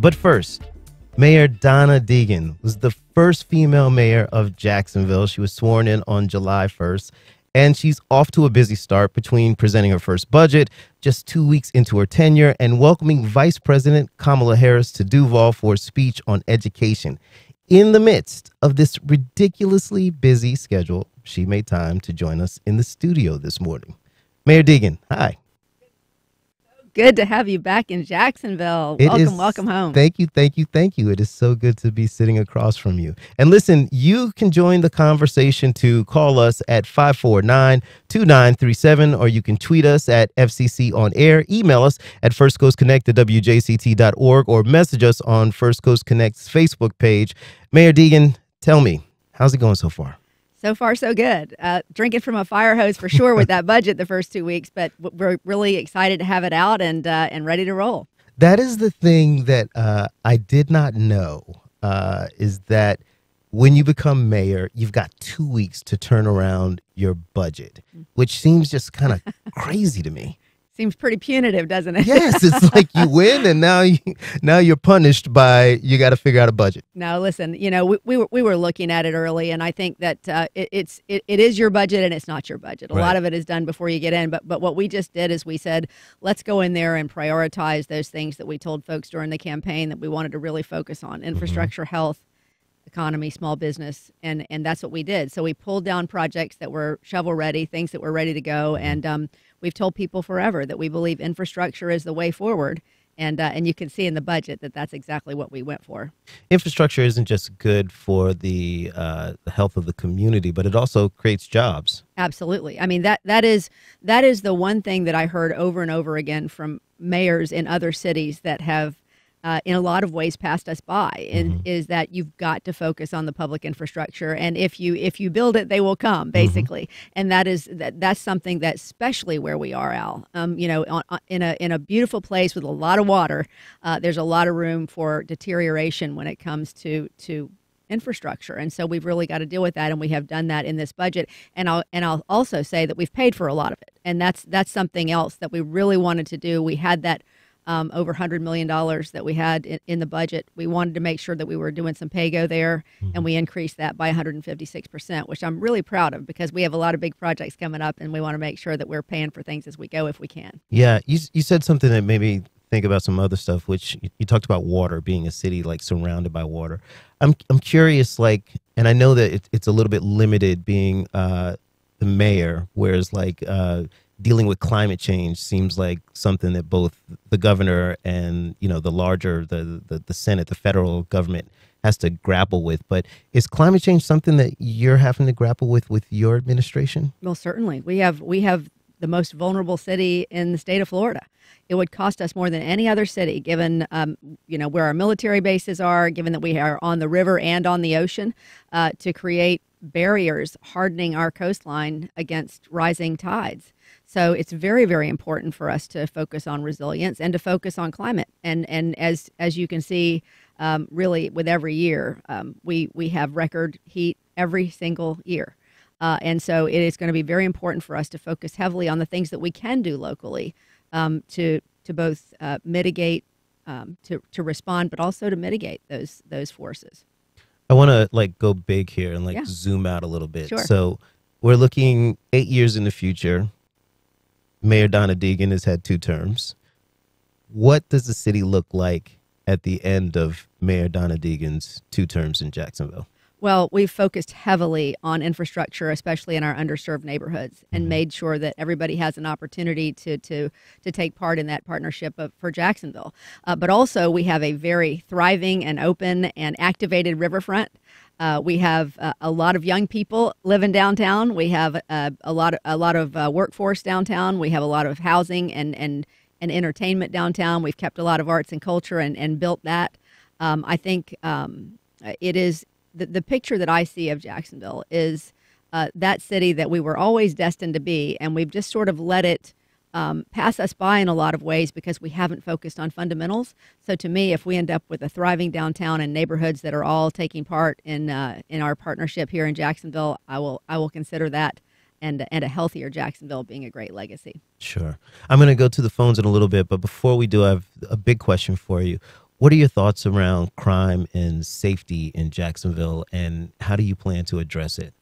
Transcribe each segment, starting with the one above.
But first, Mayor Donna Deegan was the first female mayor of Jacksonville. She was sworn in on July 1st, and she's off to a busy start between presenting her first budget just two weeks into her tenure and welcoming Vice President Kamala Harris to Duval for a speech on education. In the midst of this ridiculously busy schedule, she made time to join us in the studio this morning. Mayor Deegan, hi. Good to have you back in Jacksonville. It welcome, is- welcome home. Thank you, thank you, thank you. It is so good to be sitting across from you. And listen, you can join the conversation to call us at 549 2937, or you can tweet us at FCC on air, email us at First Coast Connect at WJCT.org, or message us on First Coast Connect's Facebook page. Mayor Deegan, tell me, how's it going so far? So far, so good. Uh, drinking from a fire hose for sure with that budget the first two weeks, but we're really excited to have it out and uh, and ready to roll. That is the thing that uh, I did not know uh, is that when you become mayor, you've got two weeks to turn around your budget, which seems just kind of crazy to me. Seems pretty punitive, doesn't it? Yes, it's like you win, and now you now you're punished by you got to figure out a budget. No, listen. You know, we, we were we were looking at it early, and I think that uh, it, it's it, it is your budget and it's not your budget. A Right. lot of it is done before you get in. But but what we just did is we said, let's go in there and prioritize those things that we told folks during the campaign that we wanted to really focus on: infrastructure, health, economy, small business, and and that's what we did. So we pulled down projects that were shovel ready, things that were ready to go, and um, we've told people forever that we believe infrastructure is the way forward. And, uh, and you can see in the budget that that's exactly what we went for. Infrastructure isn't just good for the, uh, the health of the community, but it also creates jobs. Absolutely. I mean that that is that is the one thing that I heard over and over again from mayors in other cities that have uh, in a lot of ways passed us by and is that you've got to focus on the public infrastructure and if you if you build it they will come basically. And that is that that's something that especially where we are al um, you know on, on- in a in a beautiful place with a lot of water uh, there's a lot of room for deterioration when it comes to to infrastructure. And so we've really got to deal with that and we have done that in this budget. And I'll and I'll also say that we've paid for a lot of it. And that's that's something else that we really wanted to do. We had that um, over $100 million that we had in, in the budget. We wanted to make sure that we were doing some PAYGO there, and we increased that by 156%, which I'm really proud of because we have a lot of big projects coming up, and we want to make sure that we're paying for things as we go if we can. Yeah, you you said something that made me think about some other stuff. Which you, you talked about water being a city like surrounded by water. I'm I'm curious, like, and I know that it, it's a little bit limited being uh, the mayor, whereas like uh, dealing with climate change seems like something that both the governor and you know the larger the the, the Senate, the federal government has to grapple with. But is climate change something that you're having to grapple with with your administration? Well, certainly. We have we have the most vulnerable city in the state of Florida. It would cost us more than any other city, given um, you know where our military bases are, given that we are on the river and on the ocean, uh, to create barriers hardening our coastline against rising tides. So it's very, very important for us to focus on resilience and to focus on climate. And and as as you can see, um, really with every year, um, we we have record heat every single year. Uh, and so it is going to be very important for us to focus heavily on the things that we can do locally um, to to both uh, mitigate, um, to to respond, but also to mitigate those those forces. I want to like go big here and like Yeah. zoom out a little bit. Sure. So we're looking eight years in the future. Mayor Donna Deegan has had two terms. What does the city look like at the end of Mayor Donna Deegan's two terms in Jacksonville? Well, we've focused heavily on infrastructure, especially in our underserved neighborhoods, and made sure that everybody has an opportunity to to to take part in that partnership of, for Jacksonville. Uh, but also, we have a very thriving and open and activated riverfront. Uh, we have uh, a lot of young people living downtown. We have uh, a lot of, a lot of uh, workforce downtown. We have a lot of housing and and and entertainment downtown. We've kept a lot of arts and culture and, and built that. Um, I think um, it is the, the picture that I see of Jacksonville is uh, that city that we were always destined to be, and we've just sort of let it um, pass us by in a lot of ways because we haven't focused on fundamentals. So to me, if we end up with a thriving downtown and neighborhoods that are all taking part in uh, in our partnership here in Jacksonville, I will I will consider that and and a healthier Jacksonville being a great legacy. Sure. I'm going to go to the phones in a little bit, but before we do, I have a big question for you. What are your thoughts around crime and safety in Jacksonville, and how do you plan to address it?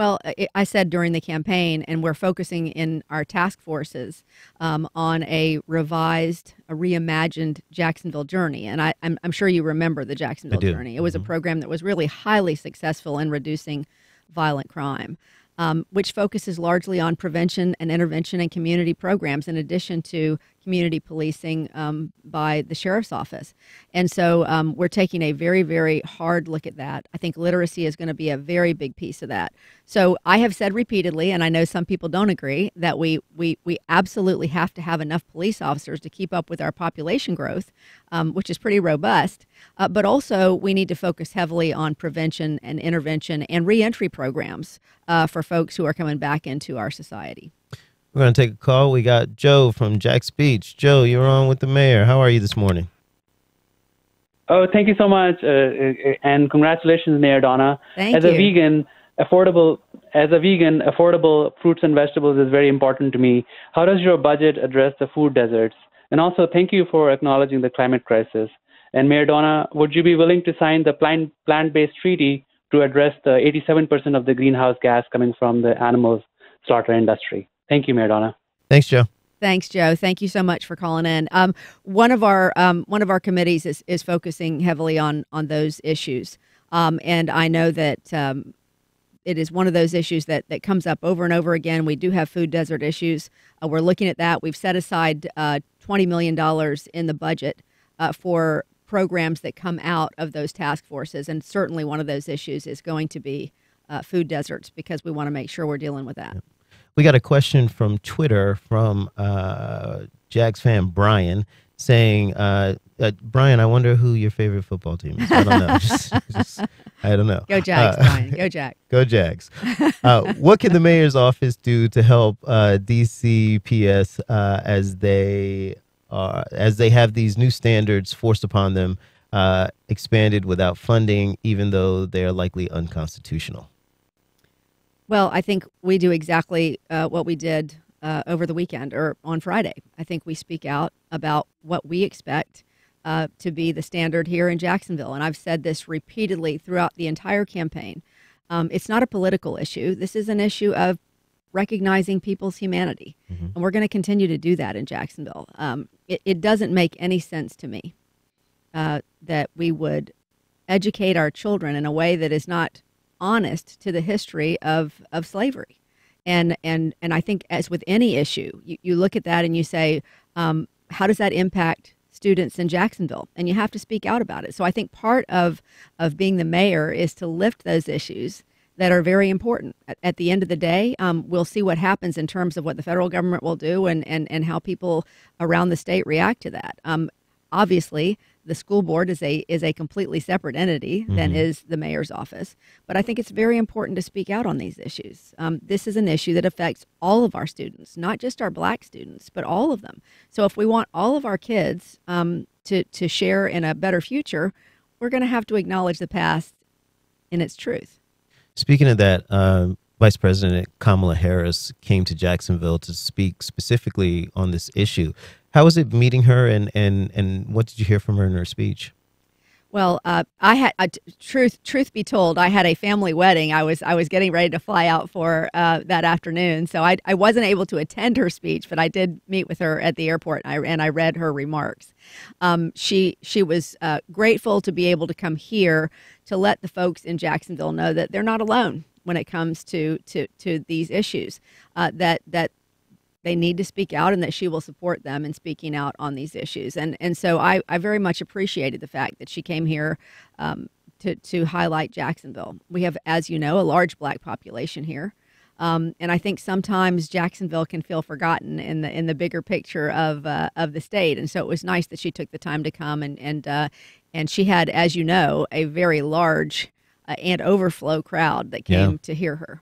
Well, I said during the campaign, and we're focusing in our task forces um, on a revised, a reimagined Jacksonville journey. And I, am sure you remember the Jacksonville journey. It was mm-hmm. a program that was really highly successful in reducing violent crime um, which focuses largely on prevention and intervention and community programs, in addition to community policing um, by the sheriff's office. And so um, we're taking a very, very hard look at that. I think literacy is going to be a very big piece of that. So I have said repeatedly, and I know some people don't agree, that we we we absolutely have to have enough police officers to keep up with our population growth, um, which is pretty robust. Uh, but also, we need to focus heavily on prevention and intervention and reentry programs uh, for folks who are coming back into our society. We're going to take a call. We got Joe from Jax Beach. Joe, you're on with the mayor. How are you this morning? Oh, thank you so much, uh, uh and congratulations, Mayor Donna. Thank As you. a vegan, affordable as a vegan, affordable fruits and vegetables is very important to me. How does your budget address the food deserts? And also, thank you for acknowledging the climate crisis. And Mayor Donna, would you be willing to sign the plant plant-based treaty to address the 87% of the greenhouse gas coming from the animal slaughter industry? Thank you, Mayor Donna. Thanks, Joe. Thanks, Joe. Thank you so much for calling in. Um, one of our um, one of our committees is, is focusing heavily on on those issues, um, and I know that um, it is one of those issues that, that comes up over and over again. We do have food desert issues. Uh, we're looking at that. We've set aside uh, $20 million in the budget uh, for programs that come out of those task forces. And certainly one of those issues is going to be uh, food deserts because we want to make sure we're dealing with that. We got a question from Twitter from uh, Jags fan Brian saying, uh, uh, Brian, I wonder who your favorite football team is. I don't know. just, just, I don't know. Go Jags, uh, Brian. Go Jags. Go Jags. Uh, what can the mayor's office do to help uh, DCPS uh, as they are as they have these new standards forced upon them, uh, expanded without funding, even though they are likely unconstitutional? Well, I think we do exactly what we did uh, over the weekend or on Friday. I think we speak out about what we expect uh, to be the standard here in Jacksonville. And I've said this repeatedly throughout the entire campaign. Um, it's not a political issue. This is an issue of recognizing people's humanity. Mm-hmm. And we're going to continue to do that in Jacksonville. Um, it, it, doesn't make any sense to me uh, that we would educate our children in a way that is not honest to the history of, of slavery. And and and I think as with any issue, you, you look at that and you say, um, how does that impact students in Jacksonville? And you have to speak out about it. So I think part of of being the mayor is to lift those issues that are very important. At, the end of the day, um, we'll see what happens in terms of what the federal government will do and and and how people around the state react to that. Um, obviously, the school board is a is a completely separate entity mm-hmm. than is the mayor's office. But I think it's very important to speak out on these issues. Um, this is an issue that affects all of our students, not just our black students, but all of them. So if we want all of our kids um, to to share in a better future, we're going to have to acknowledge the past in its truth. Speaking of that, uh, Vice President Kamala Harris came to Jacksonville to speak specifically on this issue. How was it meeting her, and and and what did you hear from her in her speech? Well, uh, I had uh, truth. Truth be told, I had a family wedding. I was I was getting ready to fly out for uh, that afternoon, so I I wasn't able to attend her speech, but I did meet with her at the airport, and I, and I read her remarks. Um, she she was uh, grateful to be able to come here to let the folks in Jacksonville know that they're not alone when it comes to to to these issues. Uh, that that they need to speak out and that she will support them in speaking out on these issues. And and so I, I very much appreciated the fact that she came here um, to, to highlight Jacksonville. We have, as you know, a large black population here. Um, and I think sometimes Jacksonville can feel forgotten in the in the bigger picture of uh, of the state. And so it was nice that she took the time to come and and uh, and she had, as you know, a very large uh, and overflow crowd that came yeah. to hear her.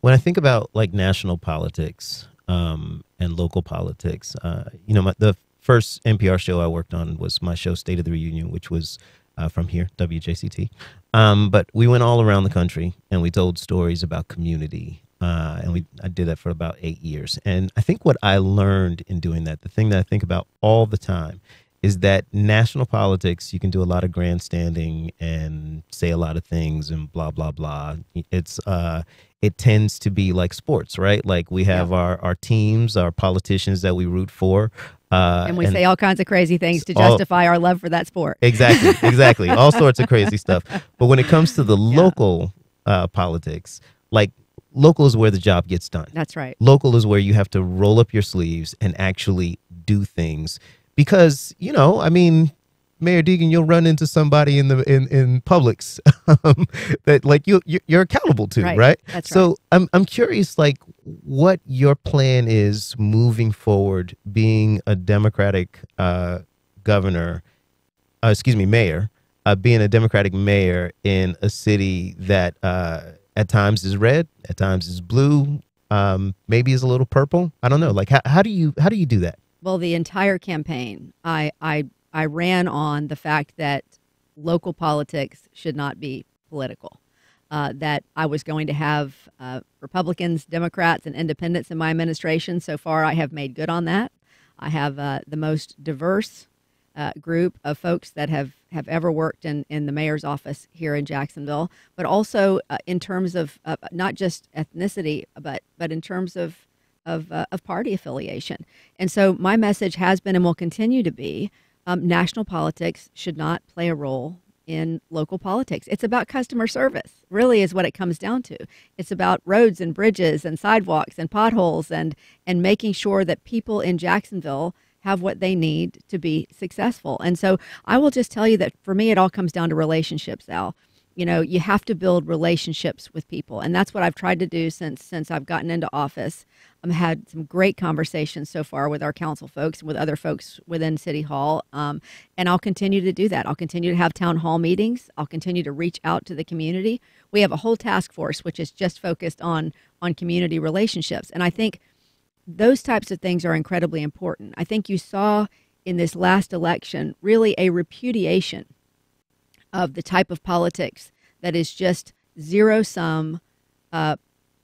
When I think about like national politics, um, and local politics. Uh, you know, my, the first NPR show I worked on was my show State of the Reunion, which was uh, from here, WJCT. Um, but we went all around the country and we told stories about community. Uh, and we I did that for about eight years. And I think what I learned in doing that, the thing that I think about all the time, is that national politics, you can do a lot of grandstanding and say a lot of things and blah blah blah. It's uh it tends to be like sports, right? Like we have yeah. our our teams, our politicians that we root for. Uh, and we and say all kinds of crazy things to justify all, our love for that sport. Exactly, exactly. all sorts of crazy stuff. But when it comes to the yeah. local uh, politics, like local is where the job gets done. That's right. Local is where you have to roll up your sleeves and actually do things because you know, I mean, Mayor Deegan, you'll run into somebody in the in in Publix um, that like you you're accountable to, right? right? That's so right. I'm I'm curious, like what your plan is moving forward, being a Democratic uh, governor, uh, excuse me, mayor, uh, being a Democratic mayor in a city that uh, at times is red, at times is blue, um, maybe is a little purple. I don't know. Like how, how do you how do you do that? Well, the entire campaign, I I I ran on the fact that local politics should not be political. Uh, that I was going to have uh, Republicans, Democrats, and independents in my administration. So far, I have made good on that. I have uh, the most diverse uh, group of folks that have, have ever worked in, in the mayor's office here in Jacksonville, but also uh, in terms of not just ethnicity, but, but in terms of, of, uh, of party affiliation. And so my message has been and will continue to be um, national politics should not play a role in local politics. It's about customer service, really, is what it comes down to. It's about roads and bridges and sidewalks and potholes and and making sure that people in Jacksonville have what they need to be successful. And so I will just tell you that for me, it all comes down to relationships, Al you know you have to build relationships with people. And that's what i've tried to do since since i've gotten into office. I've had some great conversations so far with our council folks and with other folks within city hall um, and i'll continue to do that. I'll continue to have town hall meetings. I'll continue to reach out to the community. We have a whole task force which is just focused on on community relationships. And i think those types of things are incredibly important. I think you saw in this last election really a repudiation of the type of politics that is just zero sum, uh,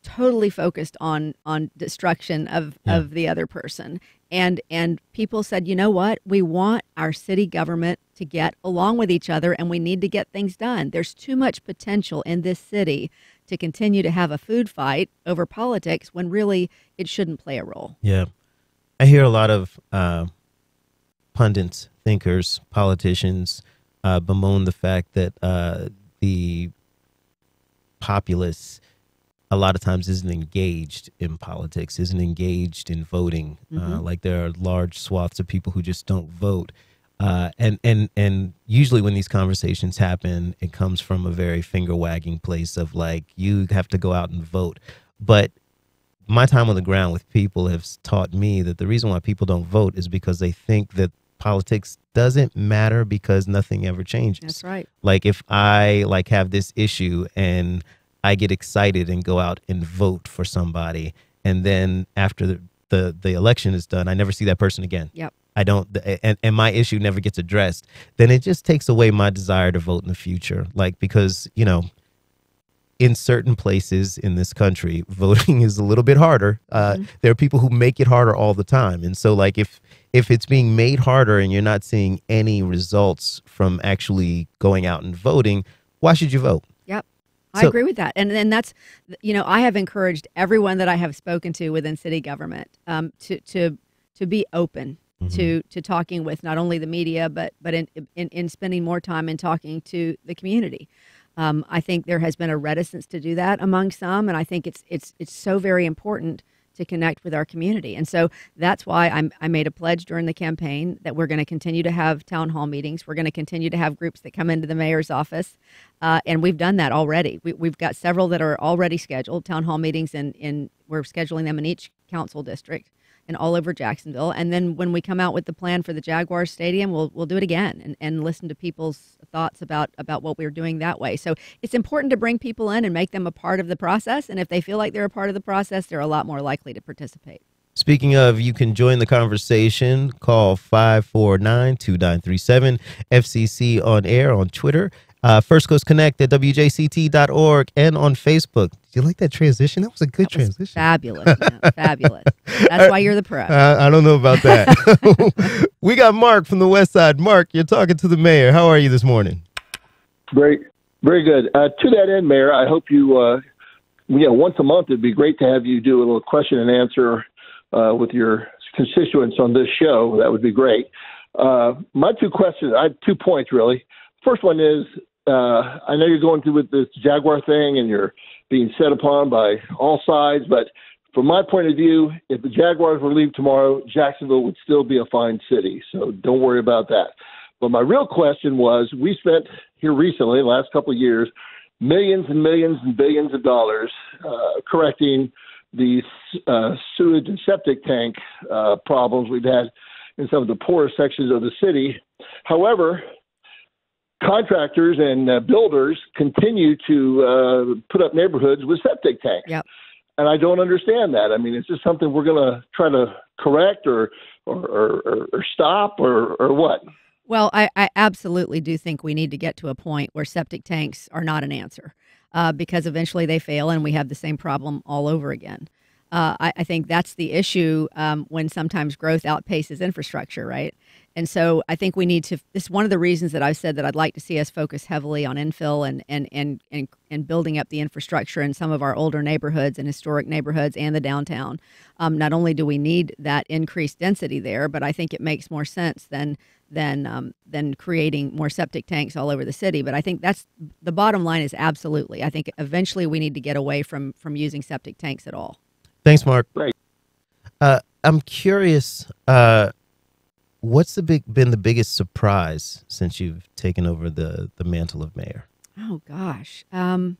totally focused on on destruction of, yeah. of the other person. And and people said, you know what? We want our city government to get along with each other, and we need to get things done. There's too much potential in this city to continue to have a food fight over politics when really it shouldn't play a role. Yeah, I hear a lot of uh, pundits, thinkers, politicians uh, bemoan the fact that uh, the populace a lot of times isn't engaged in politics, isn't engaged in voting. Uh, mm-hmm. Uh, like there are large swaths of people who just don't vote. Uh, and and and usually when these conversations happen, it comes from a very finger wagging place of like you have to go out and vote. But my time on the ground with people has taught me that the reason why people don't vote is because they think that politics doesn't matter because nothing ever changes. That's right. Like if I like have this issue and I get excited and go out and vote for somebody and then after the the, the election is done, I never see that person again. Yep. I don't and, and my issue never gets addressed, then it just takes away my desire to vote in the future. Like because, you know, in certain places in this country, voting is a little bit harder. Uh, mm-hmm. There are people who make it harder all the time, and so like if if it's being made harder and you're not seeing any results from actually going out and voting, why should you vote? Yep. I agree with that. And and that's you know, I have encouraged everyone that I have spoken to within city government um, to to to be open mm-hmm. to to talking with not only the media but but in, in in spending more time in talking to the community. Um, I think there has been a reticence to do that among some, and I think it's it's it's so very important to connect with our community. And so that's why I'm, i made a pledge during the campaign that we're going to continue to have town hall meetings. We're going to continue to have groups that come into the mayor's office, uh, and we've done that already. We, have got several that are already scheduled town hall meetings, and in, in we're scheduling them in each council district and all over Jacksonville. And then when we come out with the plan for the Jaguars Stadium, we'll we'll do it again and, and listen to people's thoughts about about what we're doing that way. So it's important to bring people in and make them a part of the process. And if they feel like they're a part of the process, they're a lot more likely to participate. Speaking of, you can join the conversation. Call 549 2937 FCC on air on Twitter Uh, First Coast Connect at WJCT.org and on Facebook. Did you like that transition? That was a good That was transition. Fabulous, man, fabulous. That's why you're the pro. Uh, I don't know about that. we got Mark from the West Side. Mark, you're talking to the mayor. How are you this morning? Great. very good. Uh, to that end, Mayor, I hope you, uh, you know, once a month, it'd be great to have you do a little question and answer uh, with your constituents on this show. That would be great. Uh, my two questions, I have two points really. First one is, uh, I know you're going through with this Jaguar thing and you're being set upon by all sides, but from my point of view, if the Jaguars were to leave tomorrow, Jacksonville would still be a fine city. So don't worry about that. But my real question was, we spent here recently, the last couple of years, millions and millions and billions of dollars uh, correcting the uh, sewage and septic tank uh, problems we've had in some of the poorest sections of the city. However, contractors and uh, builders continue to uh, put up neighborhoods with septic tanks. Yep. And I don't understand that. I mean, is this something we're going to try to correct or or, or, or stop or, or what? Well, I, I absolutely do think we need to get to a point where septic tanks are not an answer uh, because eventually they fail and we have the same problem all over again. Uh, I, I think that's the issue um, when sometimes growth outpaces infrastructure, right? And so I think we need to. This is one of the reasons that I've said that I'd like to see us focus heavily on infill and and and and, and building up the infrastructure in some of our older neighborhoods and historic neighborhoods and the downtown. Um, not only do we need that increased density there, but I think it makes more sense than than um, than creating more septic tanks all over the city. But I think that's the bottom line is absolutely. I think eventually we need to get away from from using septic tanks at all. Thanks, Mark. Right. Uh, I'm curious. Uh, what's the big been the biggest surprise since you've taken over the the mantle of mayor? Oh gosh. Um,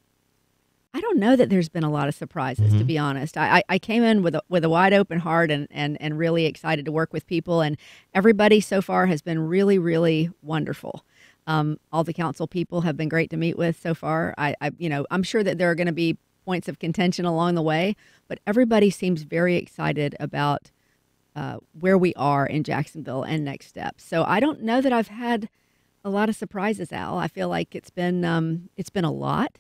I don't know that there's been a lot of surprises, to Mhm. be honest. I, I, I came in with a, with a wide open heart and, and, and really excited to work with people, and everybody so far has been really, really wonderful. Um, all the council people have been great to meet with so far. I, I you know, I'm sure that there are going to be points of contention along the way, but everybody seems very excited about uh, where we are in Jacksonville and next steps. So I don't know that I've had a lot of surprises, Al. I feel like it's been um, it's been a lot.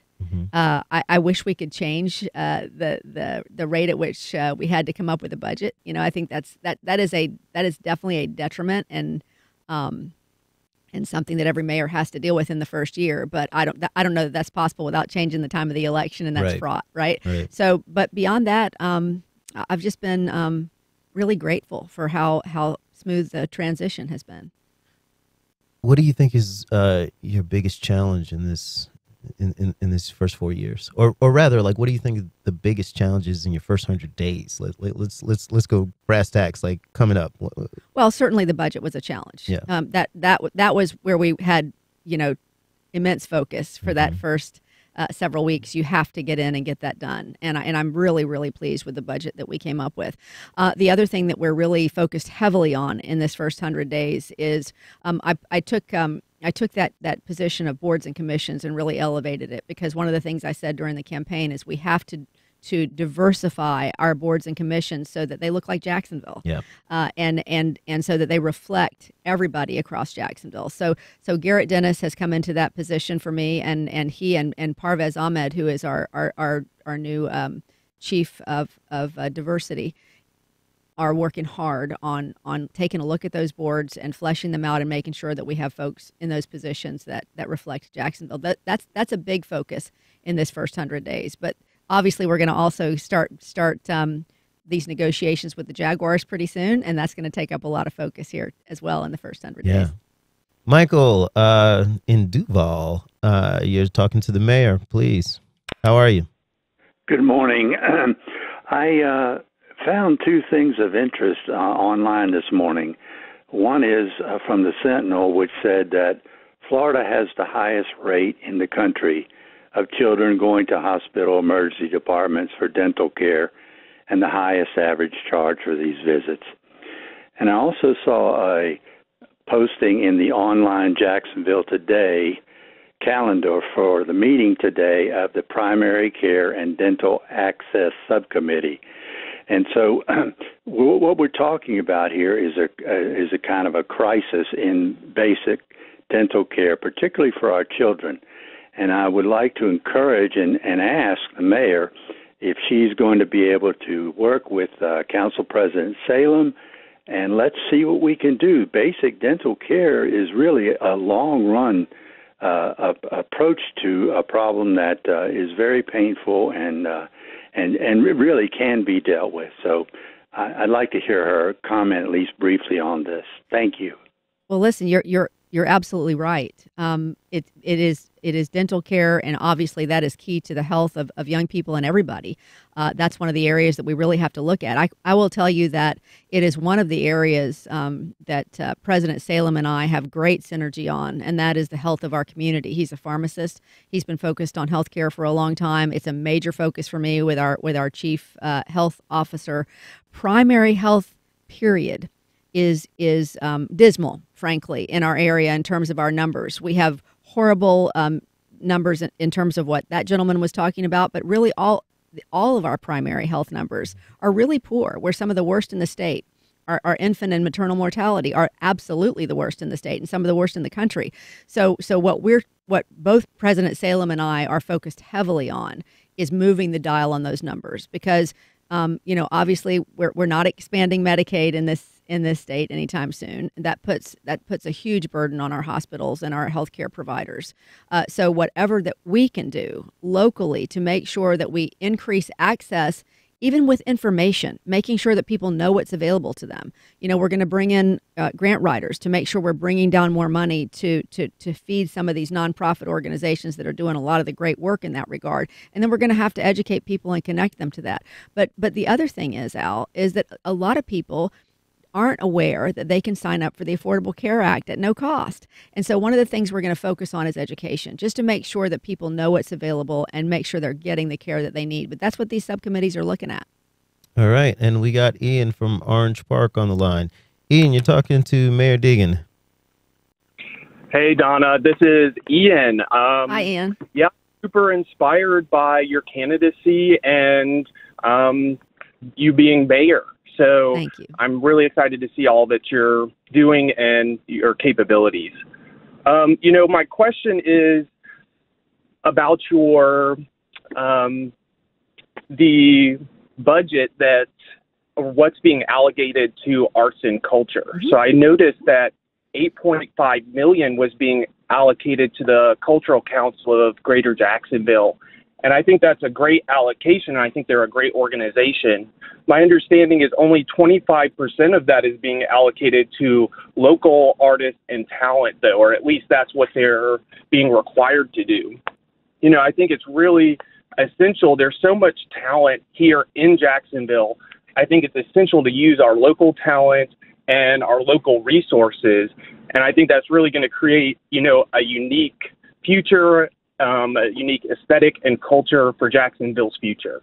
Uh, I, I wish we could change uh, the the the rate at which uh, we had to come up with a budget. You know, I think that's that that is a that is definitely a detriment and um, and something that every mayor has to deal with in the first year. But I don't I don't know that that's possible without changing the time of the election, and that's Right. fraught, right? Right. So, but beyond that, um, I've just been um, really grateful for how how smooth the transition has been. What do you think is uh, your biggest challenge in this in, in, in this first four years, or or rather, like, what do you think the biggest challenges in your first hundred days? Let, let, let's let's let's go brass tacks. Like coming up, Well, certainly the budget was a challenge. Yeah. Um, that that that was where we had you know immense focus for that Mm-hmm. first uh, several weeks. You have to get in and get that done, and I, and I'm really really pleased with the budget that we came up with. Uh, the other thing that we're really focused heavily on in this first hundred days is um, I I took. Um, I took that, that position of boards and commissions and really elevated it because one of the things I said during the campaign is we have to to diversify our boards and commissions so that they look like Jacksonville yeah, uh, and and and so that they reflect everybody across Jacksonville. So so Garrett Dennis has come into that position for me, and and he and and Parvez Ahmed, who is our our our, our new um, chief of of uh, diversity, are working hard on on taking a look at those boards and fleshing them out and making sure that we have folks in those positions that that reflect Jacksonville. That that's that's a big focus in this first hundred days. But obviously, we're going to also start start. Um, these negotiations with the Jaguars pretty soon, and that's going to take up a lot of focus here as well in the first hundred yeah. days. Michael, uh, in Duval, uh, you're talking to the mayor. Please, how are you? Good morning. I uh, found two things of interest uh, online this morning. One is uh, from the Sentinel, which said that Florida has the highest rate in the country of children going to hospital emergency departments for dental care and the highest average charge for these visits. And I also saw a posting in the online Jacksonville Today calendar for the meeting today of the Primary Care and Dental Access Subcommittee. And so, what we're talking about here is a is a kind of a crisis in basic dental care, particularly for our children. And I would like to encourage and, and ask the mayor if she's going to be able to work with uh, Council President Salem and let's see what we can do. Basic dental care is really a long run uh, approach to a problem that uh, is very painful and uh, and and really can be dealt with. So I'd like to hear her comment at least briefly on this. Thank you. Well, listen, you're you're you're absolutely right. Um, it it is it is dental care, and obviously that is key to the health of, of young people and everybody. Uh, that's one of the areas that we really have to look at. I, I will tell you that it is one of the areas um, that uh, President Salem and I have great synergy on, and that is the health of our community. He's a pharmacist. He's been focused on healthcare for a long time. It's a major focus for me with our with our chief uh, health officer. Primary health, period is is um, dismal, frankly, in our area in terms of our numbers. We have horrible um, numbers in, in terms of what that gentleman was talking about, but really all all of our primary health numbers are really poor. We're some of the worst in the state. Our, our, infant and maternal mortality are absolutely the worst in the state and some of the worst in the country. So, so what we're what both President Salem and I are focused heavily on is moving the dial on those numbers because, um, you know, obviously we're we're not expanding Medicaid in this in this state anytime soon. That puts that puts a huge burden on our hospitals and our healthcare providers. Uh, so whatever that we can do locally to make sure that we increase access, even with information, making sure that people know what's available to them. You know, we're going to bring in uh, grant writers to make sure we're bringing down more money to to to feed some of these nonprofit organizations that are doing a lot of the great work in that regard. And then we're going to have to educate people and connect them to that. But but the other thing is, Al, is that a lot of people aren't aware that they can sign up for the Affordable Care Act at no cost. And so, one of the things we're going to focus on is education, just to make sure that people know what's available and make sure they're getting the care that they need. But that's what these subcommittees are looking at. All right. And we got Ian from Orange Park on the line. Ian, you're talking to Mayor Deegan. Hey, Donna. This is Ian. Um, Hi, Ian. Yeah, super inspired by your candidacy and um, you being mayor. So. I'm really excited to see all that you're doing and your capabilities. Um, you know, my question is about your um, the budget that or what's being allocated to arts and culture. Mm-hmm. So I noticed that 8.5 million was being allocated to the Cultural Council of Greater Jacksonville and I think that's a great allocation. I think they're a great organization. My understanding is only 25% of that is being allocated to local artists and talent, though, or at least that's what they're being required to do. You know, I think it's really essential. There's so much talent here in Jacksonville. I think it's essential to use our local talent and our local resources. And I think that's really going to create, you know, a unique future um, a unique aesthetic and culture for Jacksonville's future.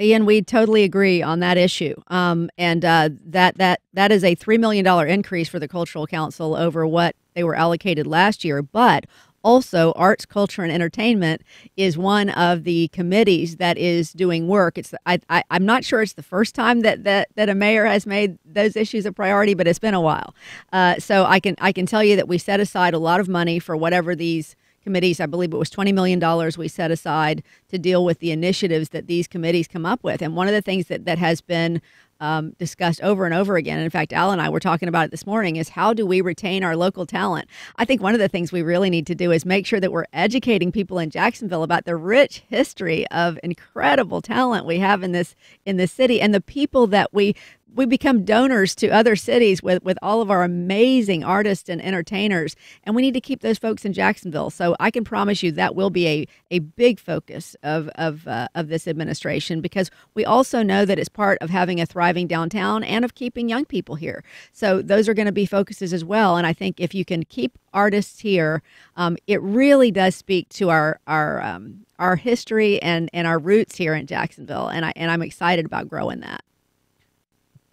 Ian, we totally agree on that issue, um, and uh, that that that is a three million dollar increase for the Cultural Council over what they were allocated last year. But also, arts, culture, and entertainment is one of the committees that is doing work. It's I, I am not sure it's the first time that, that that a mayor has made those issues a priority, but it's been a while. Uh, so I can I can tell you that we set aside a lot of money for whatever these committees. I believe it was $20 million we set aside to deal with the initiatives that these committees come up with. And one of the things that, that has been um, discussed over and over again. And in fact, Al and I were talking about it this morning is how do we retain our local talent? I think one of the things we really need to do is make sure that we're educating people in Jacksonville about the rich history of incredible talent we have in this in this city and the people that we we become donors to other cities with, with all of our amazing artists and entertainers, and we need to keep those folks in Jacksonville. So I can promise you that will be a, a big focus of of, uh, of this administration because we also know that it's part of having a thriving downtown and of keeping young people here. So those are going to be focuses as well. And I think if you can keep artists here, um, it really does speak to our our um, our history and and our roots here in Jacksonville. And I and I'm excited about growing that.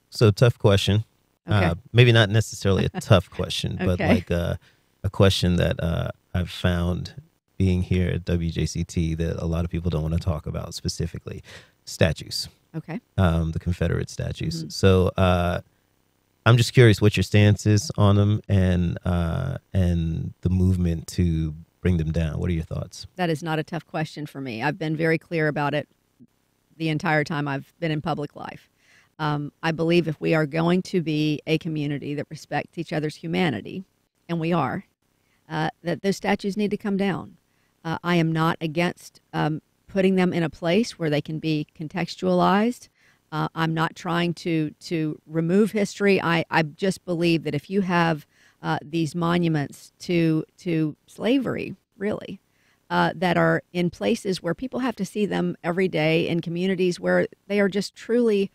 So tough question. Okay. Uh, maybe not necessarily a tough question, okay. but like uh, a question that uh, I've found being here at WJCT that a lot of people don't want to talk about specifically statues. Okay. Um, the Confederate statues. Mm-hmm. So uh, I'm just curious what your stance is on them and uh, and the movement to bring them down. What are your thoughts? That is not a tough question for me. I've been very clear about it the entire time I've been in public life. Um, I believe if we are going to be a community that respects each other's humanity, and we are, uh, that those statues need to come down. Uh, I am not against um, putting them in a place where they can be contextualized. Uh, I'm not trying to to remove history. I, I just believe that if you have uh, these monuments to to slavery, really, uh, that are in places where people have to see them every day in communities where they are just truly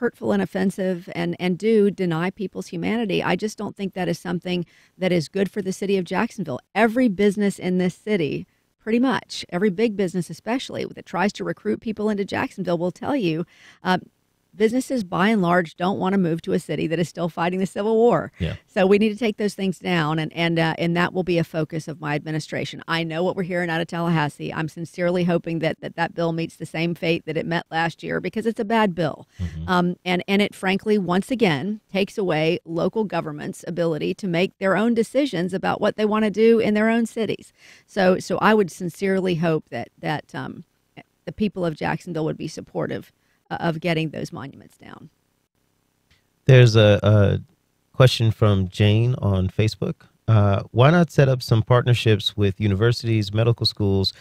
hurtful and offensive and, and do deny people's humanity. I just don't think that is something that is good for the city of Jacksonville. Every business in this city, pretty much, every big business especially, that tries to recruit people into Jacksonville will tell you uh, businesses by and large don't want to move to a city that is still fighting the Civil War. Yeah. So we need to take those things down, and and uh, and that will be a focus of my administration. I know what we're hearing out of Tallahassee. I'm sincerely hoping that that, that bill meets the same fate that it met last year because it's a bad bill, Mm-hmm. um, and and it frankly once again takes away local government's ability to make their own decisions about what they want to do in their own cities. So so I would sincerely hope that that um, the people of Jacksonville would be supportive of getting those monuments down. There's a, a question from Jane on Facebook. Uh, why not set up some partnerships with universities, medical schools,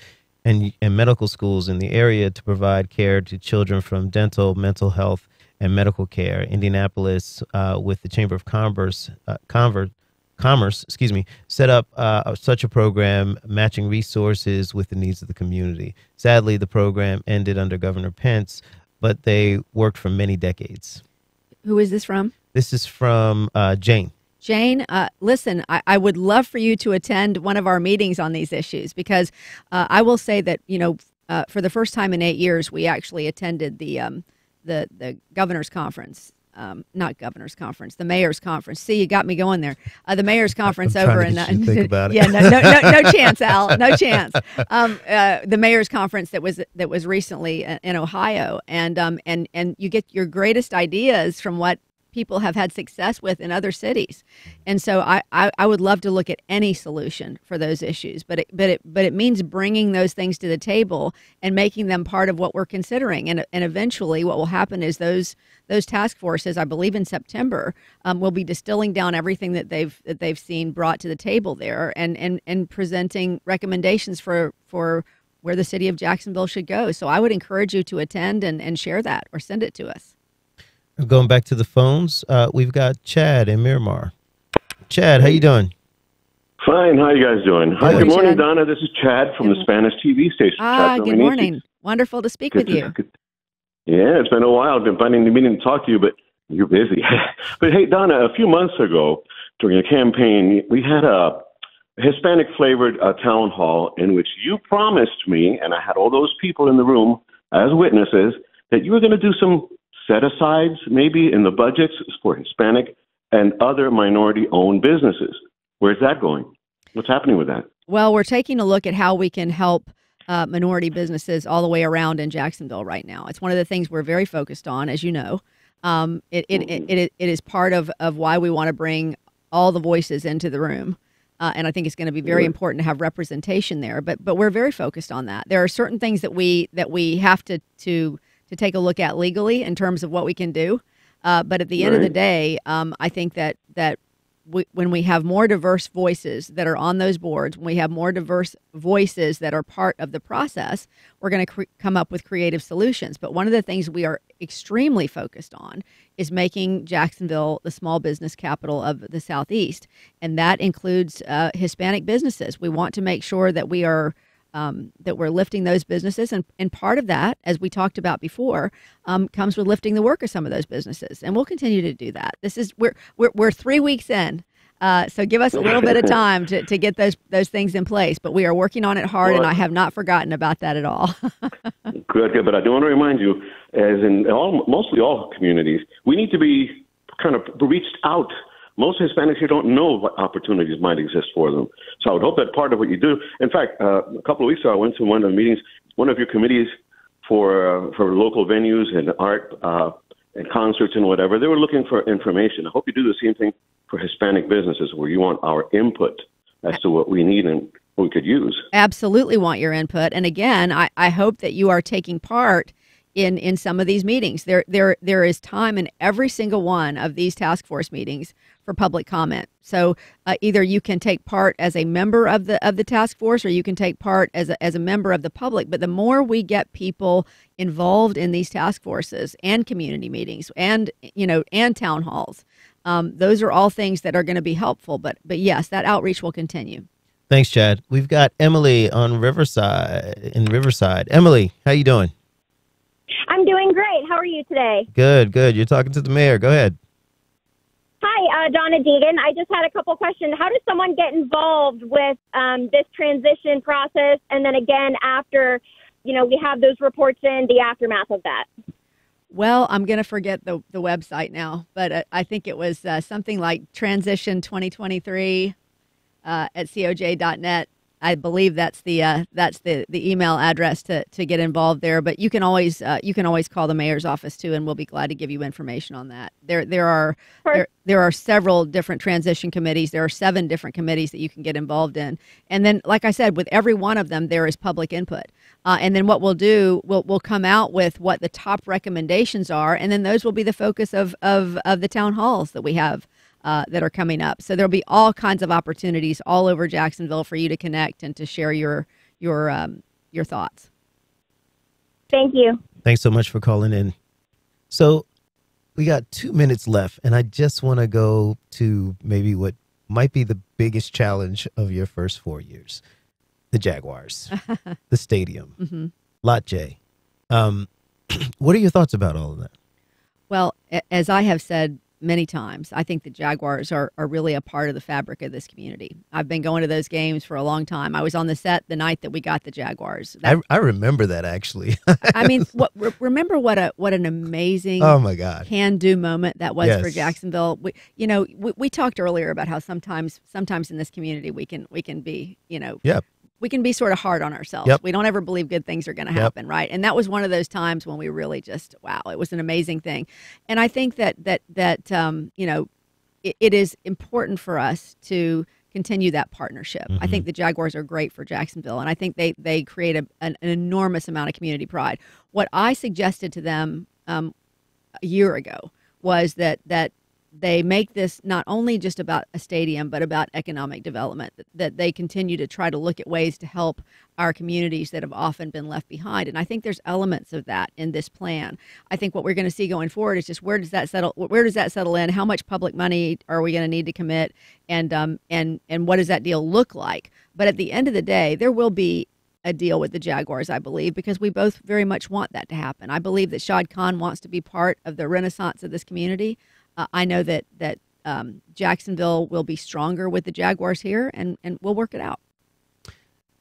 and, and medical schools in the area to provide care to children from dental, mental health, and medical care? Indianapolis, uh, with the Chamber of Commerce, uh, Commerce, excuse me, set up uh, such a program, matching resources with the needs of the community. Sadly, the program ended under Governor Pence, but they worked for many decades. Who is this from? This is from uh, Jane. Jane, uh, listen, I, I, would love for you to attend one of our meetings on these issues because uh, I will say that you know uh, for the first time in eight years we actually attended the um, the the governor's conference. Um, not governor's conference, the mayor's conference. See, you got me going there. Uh, the mayor's conference over in. Uh, think about it. yeah, no, no, no, no chance, Al, no chance. Um, uh, the mayor's conference that was that was recently in Ohio, and um, and and you get your greatest ideas from what people have had success with in other cities. And so I, I, I, would love to look at any solution for those issues, but it, but it, but it means bringing those things to the table and making them part of what we're considering. And, and eventually what will happen is those, those task forces, I believe in September, um, will be distilling down everything that they've, that they've seen brought to the table there and, and, and presenting recommendations for, for where the city of Jacksonville should go. So I would encourage you to attend and, and share that or send it to us. Going back to the phones, uh, we've got Chad in Miramar. Chad, how you doing? Fine. How you guys doing? Hi. Good, Good morning, Chad. Donna. This is Chad from the Spanish TV station. Ah, Chad good Dominici. morning. Wonderful to speak Good with to- you. good- Yeah, it's been a while. I've been finding the meaning to talk to you, but you're busy. but hey, Donna, a few months ago during a campaign, we had a Hispanic flavored uh, town hall in which you promised me, and I had all those people in the room as witnesses, that you were going to do some set asides, maybe in the budgets for Hispanic and other minority owned businesses. Where's that going? What's happening with that? Well, we're taking a look at how we can help uh, minority businesses all the way around in Jacksonville right now. It's one of the things we're very focused on, as you know. Um, it, it, it, it, it is part of, of why we want to bring all the voices into the room. Uh, and I think it's going to be very important to have representation there. But but we're very focused on that. There are certain things that we that we have to to to take a look at legally in terms of what we can do. Uh, but at the end of the day, um, I think that that we, when we have more diverse voices that are on those boards, when we have more diverse voices that are part of the process, we're going to cre- come up with creative solutions. But one of the things we are extremely focused on is making Jacksonville the small business capital of the Southeast. And that includes uh, Hispanic businesses. We want to make sure that we are um, that we're lifting those businesses. And, and part of that, as we talked about before, um, comes with lifting the work of some of those businesses. And we'll continue to do that. This is, we're, we're, we're three weeks in. Uh, so give us a little bit of time to, to get those those things in place. But we are working on it hard, and I have not forgotten about that at all. Good, good. But I do want to remind you, as in all, mostly all communities, we need to be kind of reached out. Most Hispanics here don't know what opportunities might exist for them. So I would hope that part of what you do. In fact, uh, a couple of weeks ago, I went to one of the meetings. One of your committees for uh, for local venues and art uh, and concerts and whatever. They were looking for information. I hope you do the same thing for Hispanic businesses, where you want our input as to what we need and what we could use. Absolutely want your input. And again, I, I hope that you are taking part in in some of these meetings. There there there is time in every single one of these task force meetings for public comment. So uh, either you can take part as a member of the of the task force, or you can take part as a, as a member of the public. But the more we get people involved in these task forces and community meetings, and you know, and town halls, um, those are all things that are going to be helpful. But but yes, that outreach will continue. Thanks, Chad. We've got Emily on Riverside in Riverside. Emily, how you doing? I'm doing great. How are you today? Good, good. You're talking to the mayor. Go ahead. Hi, uh, Donna Deegan. I just had a couple questions. How does someone get involved with um, this transition process, and then again after, you know, we have those reports in the aftermath of that? Well, I'm going to forget the, the website now, but uh, I think it was uh, something like Transition 2023 uh, at coj.net. I believe that's the uh, that's the, the email address to, to get involved there. But you can always uh, you can always call the mayor's office too, and we'll be glad to give you information on that. There there are there, there are several different transition committees. There are seven different committees that you can get involved in, and then like I said, with every one of them, there is public input. Uh, and then what we'll do, we'll we'll come out with what the top recommendations are, and then those will be the focus of of, of the town halls that we have uh, that are coming up. So there'll be all kinds of opportunities all over Jacksonville for you to connect and to share your your um, your thoughts. Thank you. Thanks so much for calling in. So we got two minutes left, and I just want to go to maybe what might be the biggest challenge of your first four years: the Jaguars, the stadium, mm-hmm. Lot J. Um, what are your thoughts about all of that? Well, as I have said many times. I think the Jaguars are, are really a part of the fabric of this community. I've been going to those games for a long time. I was on the set the night that we got the Jaguars. That, I, I remember that actually. I mean, what, remember what a what an amazing oh my god can do moment that was yes. for Jacksonville. We, you know, we, we talked earlier about how sometimes sometimes in this community we can we can be you know yep we can be sort of hard on ourselves. Yep. We don't ever believe good things are going to happen, yep. right? And that was one of those times when we really just wow, it was an amazing thing. And I think that that that um, you know, it, it is important for us to continue that partnership. Mm-hmm. I think the Jaguars are great for Jacksonville, and I think they they create a, an, an, enormous amount of community pride. What I suggested to them um, a year ago was that that they make this not only just about a stadium, but about economic development, that they continue to try to look at ways to help our communities that have often been left behind. And I think there's elements of that in this plan. I think what we're going to see going forward is just where does that settle? Where does that settle in? How much public money are we going to need to commit? And, um, and, and what does that deal look like? But at the end of the day, there will be a deal with the Jaguars, I believe, because we both very much want that to happen. I believe that Shad Khan wants to be part of the renaissance of this community. Uh, I know that that um, Jacksonville will be stronger with the Jaguars here, and and we'll work it out.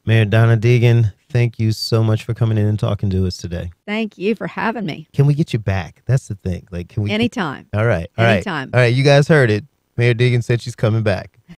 Mayor Donna Deegan, thank you so much for coming in and talking to us today. Thank you for having me. Can we get you back? That's the thing. Like, can we? Anytime. All right. All Anytime. Right. All right. You guys heard it. Mayor Deegan said she's coming back.